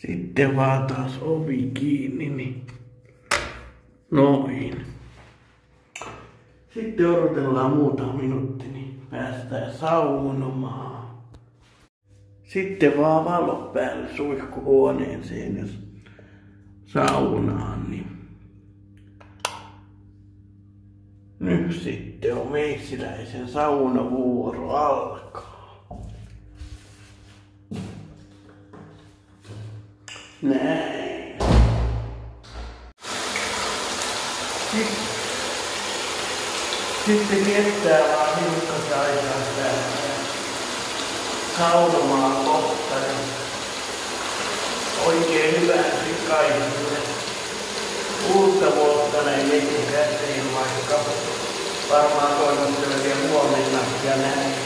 Sitten vaan taas ovi kiinni, niin noin. Sitten odotellaan muutama minuutti, niin päästään saunomaan. Sitten vaan valo päälle suihkuhuoneeseen, jos saunaan, niin nyt sitten on meissiläisen saunavuoro alkaa. Näin. Sitten, viettää vaan hiukkasen aikaa täällä saunomaan kohta. Ja oikein hyvää kaikille. Uutta vuotta näin etukäteen, vaikka varmaan toivottelen vielä huomenna ja näin.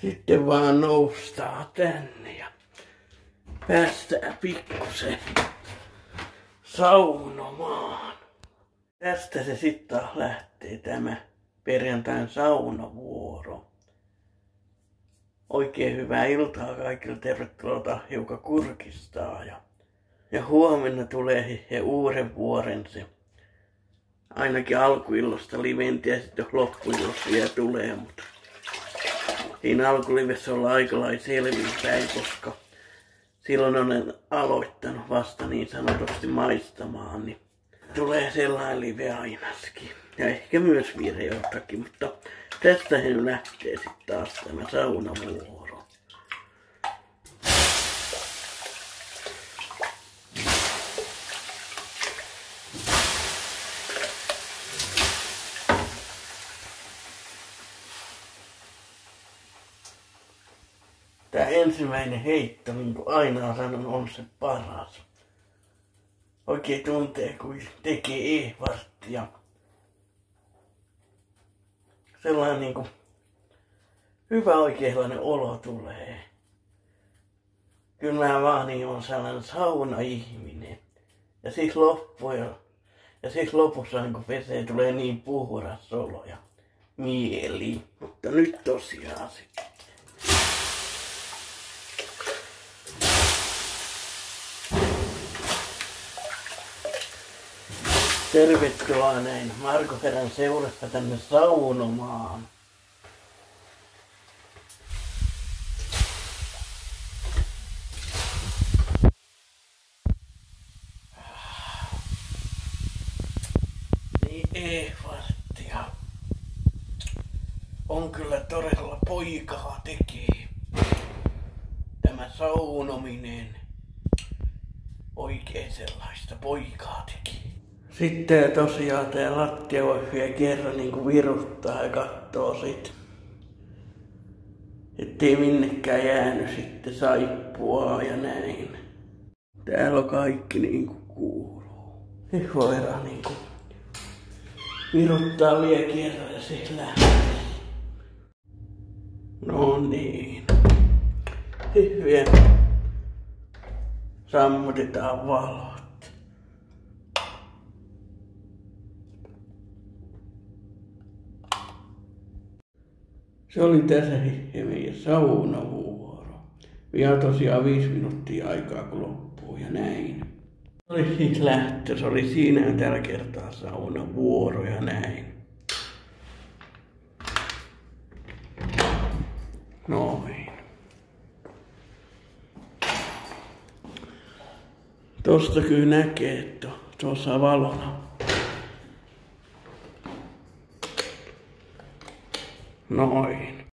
Sitten vaan noustaa tänne ja päästään pikkusen saunomaan. Tästä se sitten taas lähtee tämä perjantain saunavuoro. Oikein hyvää iltaa kaikille. Tervetuloa hiukan kurkistaa. Ja, ja huomenna tulee he uuden vuoren se. Ainakin alkuillosta liventi ja sitten loppuillosta vielä tulee, mutta siinä alkulivessä ollaan aika lailla selvinpäin, koska silloin olen aloittanut vasta niin sanotusti maistamaan, niin tulee sellainen live ainaskin. Ja ehkä myös videotakin, mutta tästä he lähtee sitten taas tämä saunavuoro. Tämä ensimmäinen heitto, niin kuin aina sanon, on se paras. Oikein tuntee, kun tekee ehvarttia sellainen niin kuin, hyvä oikeanlainen olo tulee. Kyllä mä vaan niin on sellainen sauna-ihminen. Ja siis loppuja, ja siis lopussa niin kun pesee tulee niin puhuras olo ja mieli. Mutta nyt tosiaan sitten. Tervetuloa näin Marko Perän seurasta tänne saunomaan. Niin ehvarttia. On kyllä todella poikaa tekee. Tämä saunominen. Oikein sellaista poikaa tekee. Sitten tosiaan tää lattia voi vielä kerran niinku viruttaa ja kattoo sit. Ettei minnekään jäänyt sitten saippua ja näin. Täällä on kaikki niinku kuuluu. Nyt voidaan niinku viruttaa vielä kerran ja sitten lähtee. No niin. Hyviä. Sammutetaan valot. Se oli tässä meidän saunavuoro. Vielä tosiaan viisi minuuttia aikaa kun loppuu ja näin. Oli siis lähtö, se oli siinä tällä kertaa saunavuoro ja näin. Noin. Tosta kyllä näkee, että tuossa valona. Noin.